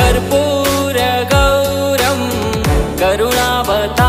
कर्पूरगौरं करुणावता